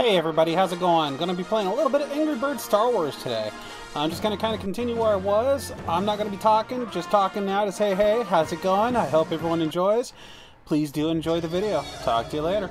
Hey everybody, how's it going? Gonna be playing a little bit of Angry Birds Star Wars today. I'm just gonna kind of continue where I was. I'm not gonna be talking, just talking now to say hey, how's it going? I hope everyone enjoys. Please do enjoy the video. Talk to you later.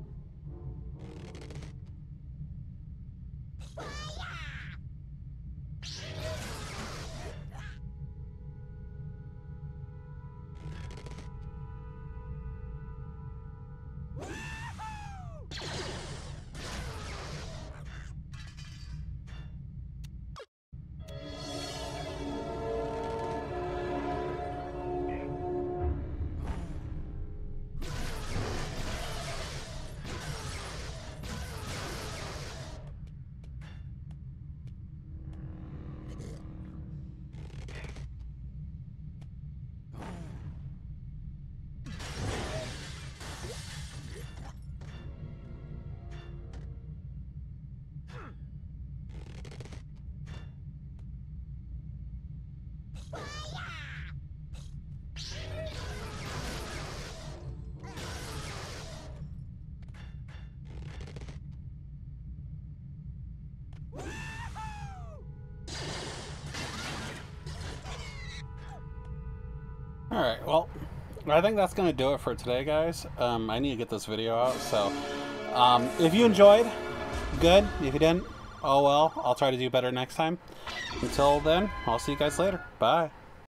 Alright, well, I think that's going to do it for today, guys. Um, I need to get this video out, so um, if you enjoyed, good. If you didn't, oh well. I'll try to do better next time. Until then, I'll see you guys later. Bye.